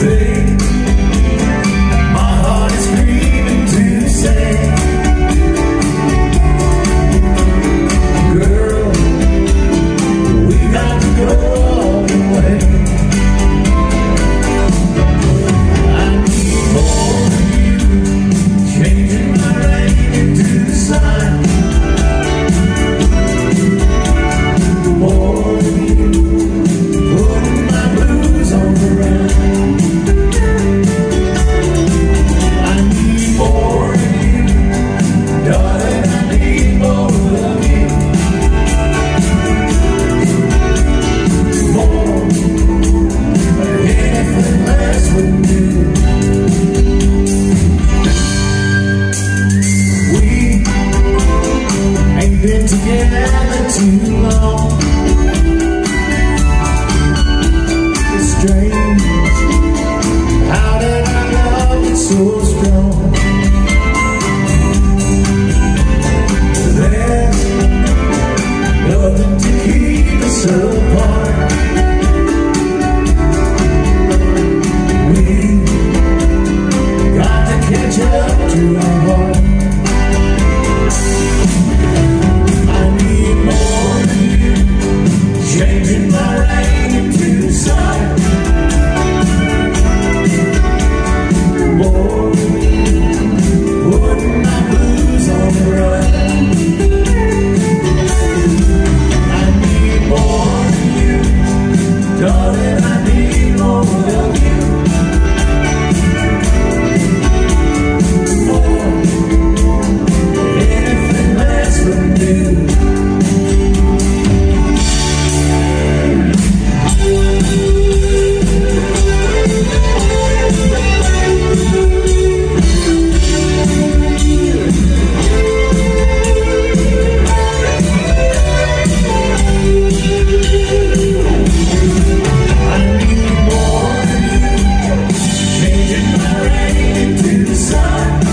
say together too long rain into the sun.